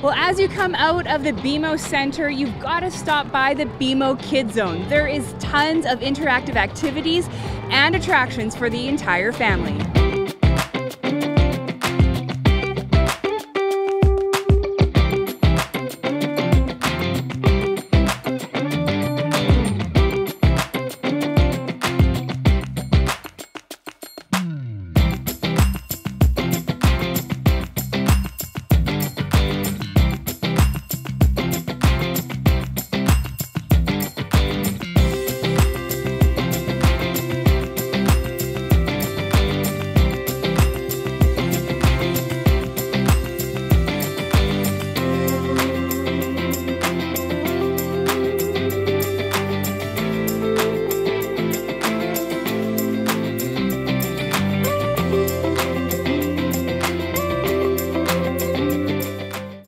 Well, as you come out of the BMO Center, you've got to stop by the BMO Kid Zone. There is tons of interactive activities and attractions for the entire family.